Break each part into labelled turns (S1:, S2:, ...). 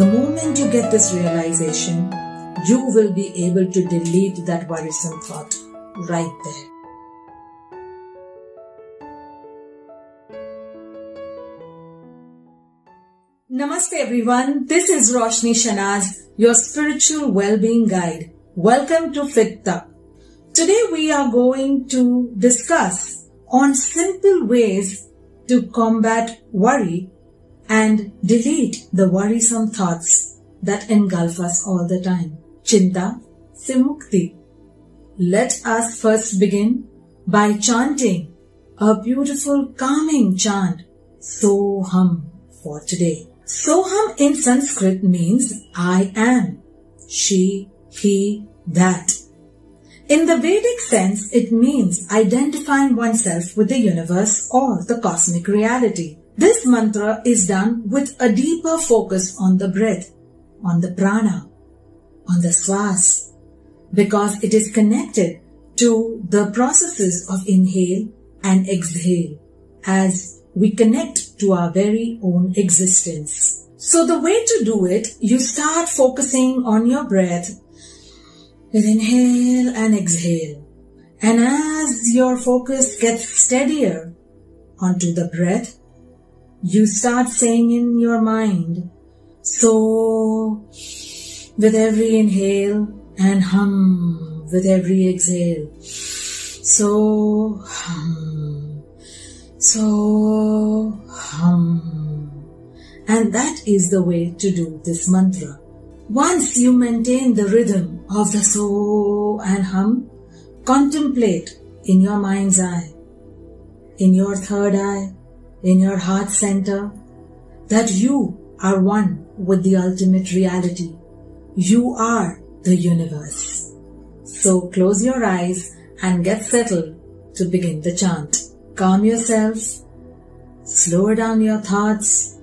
S1: the moment you get this realization, you will be able to delete that worrisome thought right there. Namaste everyone. This is Roshni Shanaz, your spiritual well-being guide. Welcome to Fit Today we are going to discuss on simple ways to combat worry and delete the worrisome thoughts that engulf us all the time. Chinta se mukti. Let us first begin by chanting a beautiful calming chant, Soham, for today. Soham in Sanskrit means I am, she, he, that. In the Vedic sense, it means identifying oneself with the universe or the cosmic reality. This mantra is done with a deeper focus on the breath, on the prana, on the swas, because it is connected to the processes of inhale and exhale as we connect to our very own existence. So the way to do it, you start focusing on your breath with inhale and exhale. And as your focus gets steadier onto the breath, you start saying in your mind, so with every inhale and hum with every exhale. So hum so hum. And that is the way to do this mantra. Once you maintain the rhythm of the so and hum, contemplate in your mind's eye, in your third eye, in your heart center, that you are one with the ultimate reality. You are the universe. So close your eyes and get settled to begin the chant. Calm yourself. Slow down your thoughts.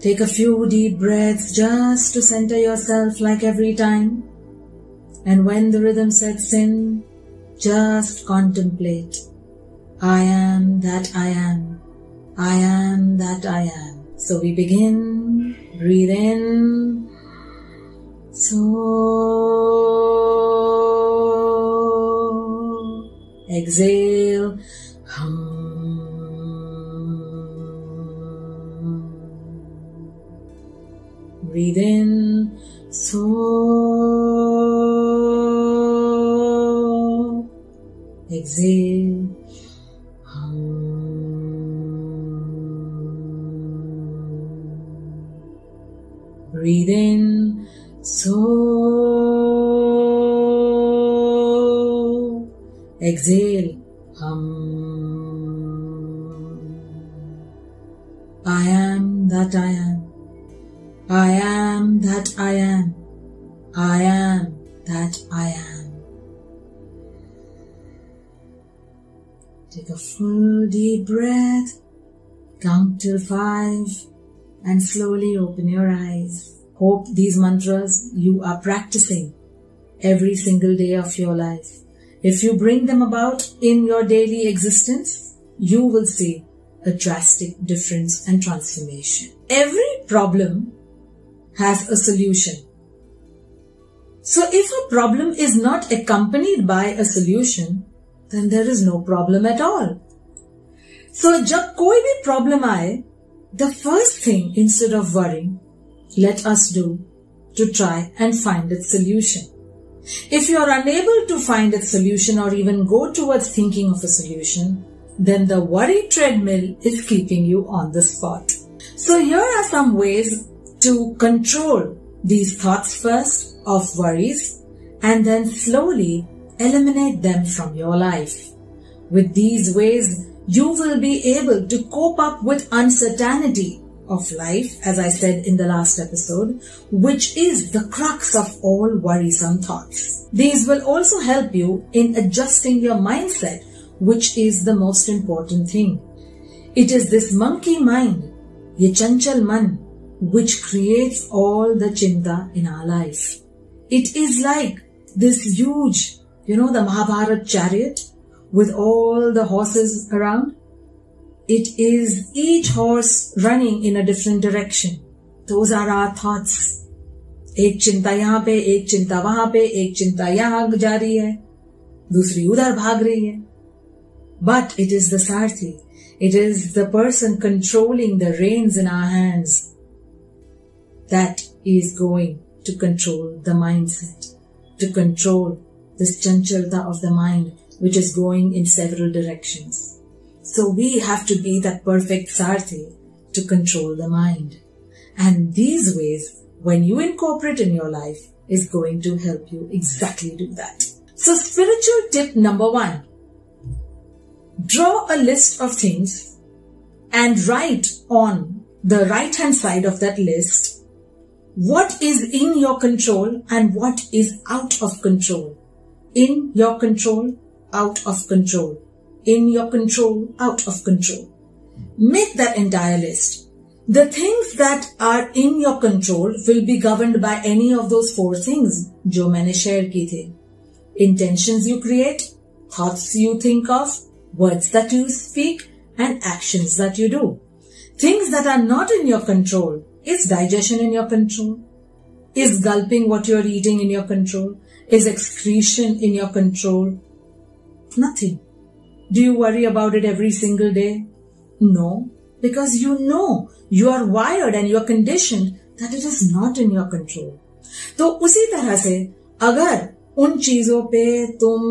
S1: Take a few deep breaths just to center yourself like every time. And when the rhythm sets in, just contemplate. I am that I am. I am that I am. So we begin. Breathe in. So exhale. Breathe in. So exhale. Breathe in. So exhale. Hum. I am that I am. I am that I am. I am that I am. Take a full deep breath. Count till five and slowly open your eyes. Hope these mantras you are practicing every single day of your life. If you bring them about in your daily existence, you will see a drastic difference and transformation. Every problem has a solution. So if a problem is not accompanied by a solution, then there is no problem at all. So जब कोई भी problem आए, the first thing instead of worrying, let us do to try and find its solution. If you are unable to find its solution or even go towards thinking of a solution, then the worry treadmill is keeping you on the spot. So here are some ways to control these thoughts first of worries and then slowly eliminate them from your life. With these ways, you will be able to cope up with uncertainty of life, as I said in the last episode, which is the crux of all worrisome thoughts. These will also help you in adjusting your mindset, which is the most important thing. It is this monkey mind, ye chanchal man, which creates all the chinta in our life. It is like this huge, you know, the Mahabharat chariot with all the horses around. It is each horse running in a different direction. those are our thoughts. एक चिंता यहां पे एक चिंता वहां पे एक चिंता यहां जा रही है दूसरी उधर भाग रही है but it is the sarathi it is the person controlling the reins in our hands that is going to control the mindset, to control this chanchalta of the mind, which is going in several directions. So we have to be that perfect sarthi to control the mind. And these ways, when you incorporate in your life, is going to help you exactly do that. So spiritual tip number one, draw a list of things and write on the right hand side of that list what is in your control and what is out of control. In your control, out of control. In your control, out of control. Make that entire list. The things that are in your control will be governed by any of those four things जो मैंने share की थे. Intentions you create, thoughts you think of, words that you speak, and actions that you do. Things that are not in your control is digestion in your control? Is gulping what you're eating in your control? Is excretion in your control? Nothing. Do you worry about it every single day? No, because you know you are wired and you are conditioned that it is not in your control. तो उसी तरह से अगर उन चीज़ों पे तुम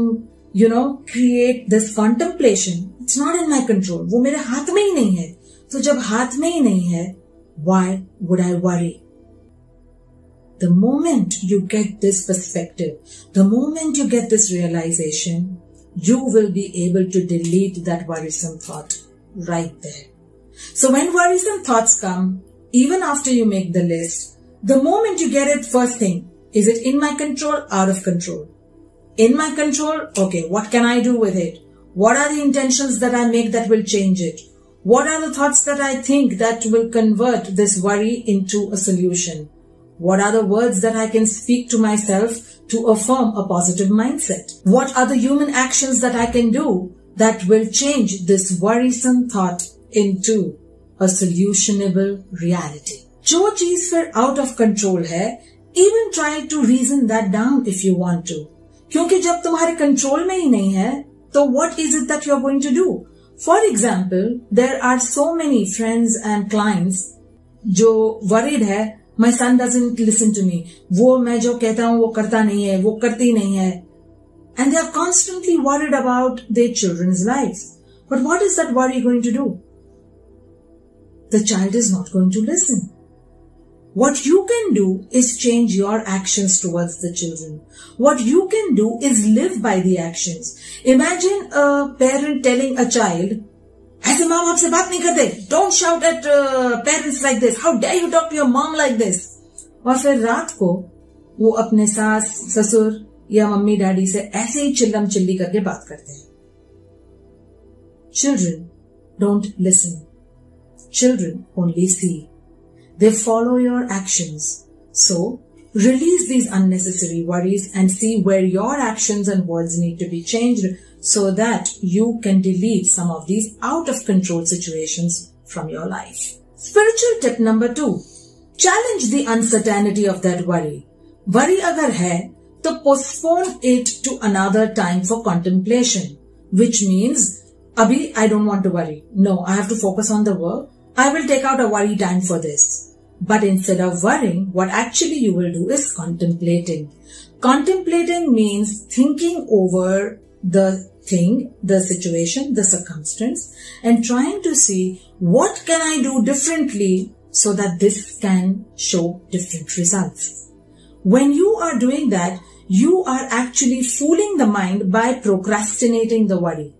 S1: you know create this contemplation it's not in my control वो मेरे हाथ में ही नहीं है तो जब हाथ में ही नहीं है why would I worry? The moment you get this perspective, the moment you get this realization, you will be able to delete that worrisome thought right there. So when worrisome thoughts come, even after you make the list, the moment you get it, first thing, is it in my control, out of control? In my control, okay, what can I do with it? What are the intentions that I make that will change it? What are the thoughts that I think that will convert this worry into a solution? What are the words that I can speak to myself to affirm a positive mindset? What are the human actions that I can do that will change this worrisome thought into a solutionable reality? जो चीज फिर out of control है even try to reason that down if you want to. क्योंकि जब तुम्हारे control में ही नहीं है तो what is it that you are going to do? For example, there are so many friends and clients जो worried है my son doesn't listen to me वो मैं जो कहता हूँ वो करता नहीं है वो करती नहीं है and they are constantly worried about their children's lives but what is that worry going to do the child is not going to listen what you can do is change your actions towards the children. What you can do is live by the actions. Imagine a parent telling a child, ऐसे माँ बाप से बात नहीं करते। Don't shout at parents like this how do you talk to your mom like this और फिर रात को वो अपने सास, ससुर या मम्मी, डैडी से ऐसे ही चिल्लम चिल्ली करके बात करते हैं। Children don't listen children only see they follow your actions. So release these unnecessary worries and see where your actions and words need to be changed. So that you can delete some of these out of control situations from your life. Spiritual tip number two, challenge the uncertainty of that worry. Worry agar hai, to postpone it to another time for contemplation, which means, Abhi, I don't want to worry. No, I have to focus on the work. I will take out a worry time for this. But instead of worrying, what actually you will do is contemplating. Contemplating means thinking over the thing, the situation, the circumstance and trying to see what can I do differently so that this can show different results. When you are doing that, you are actually fooling the mind by procrastinating the worry.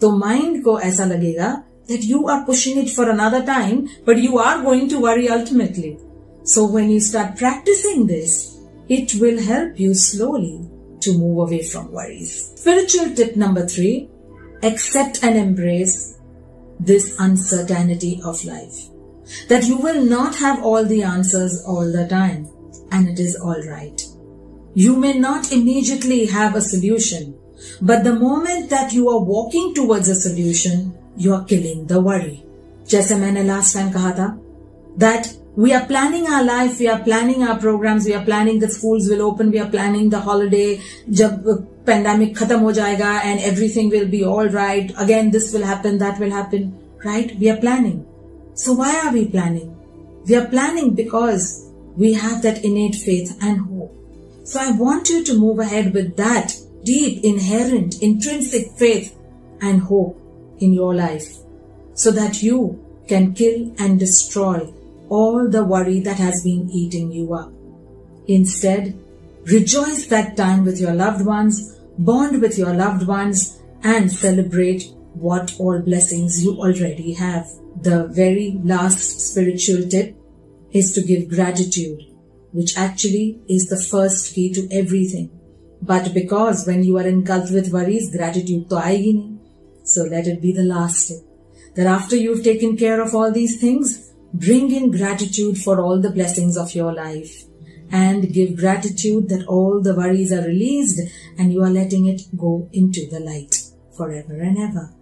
S1: तो mind को ऐसा लगेगा that you are pushing it for another time, but you are going to worry ultimately. So when you start practicing this, it will help you slowly to move away from worries. Spiritual tip number three, accept and embrace this uncertainty of life. That you will not have all the answers all the time and it is alright. You may not immediately have a solution, but the moment that you are walking towards a solution, you are killing the worry. जैसे मैंने last time कहा था that we are planning our life, we are planning our programs, we are planning that schools will open, we are planning the holiday, jab uh, pandemic khatam ho jayega and everything will be all right. Again, this will happen, that will happen, right? We are planning. So why are we planning? We are planning because we have that innate faith and hope. So I want you to move ahead with that deep, inherent, intrinsic faith and hope in your life so that you can kill and destroy all the worry that has been eating you up. Instead, rejoice that time with your loved ones, bond with your loved ones, and celebrate what all blessings you already have. The very last spiritual tip is to give gratitude, which actually is the first key to everything. But because when you are engulfed with worries, gratitude to aayegi. So let it be the last tip. That after you've taken care of all these things, bring in gratitude for all the blessings of your life and give gratitude that all the worries are released and you are letting it go into the light forever and ever.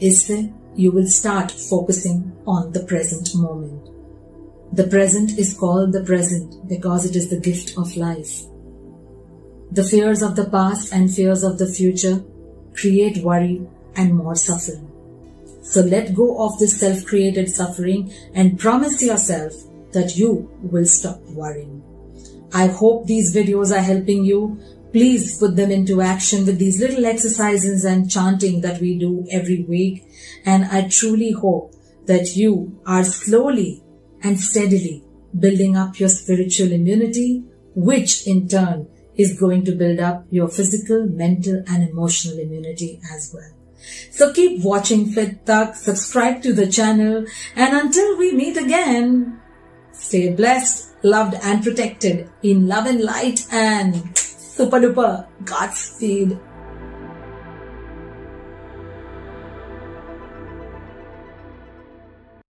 S1: Isse you will start focusing on the present moment. The present is called the present because it is the gift of life. The fears of the past and fears of the future create worry and more suffering. So let go of this self-created suffering and promise yourself that you will stop worrying. I hope these videos are helping you. Please put them into action with these little exercises and chanting that we do every week. And I truly hope that you are slowly and steadily building up your spiritual immunity, which in turn is going to build up your physical, mental and emotional immunity as well. So keep watching Fit Tak, subscribe to the channel and until we meet again, stay blessed, loved and protected in love and light and super duper Godspeed.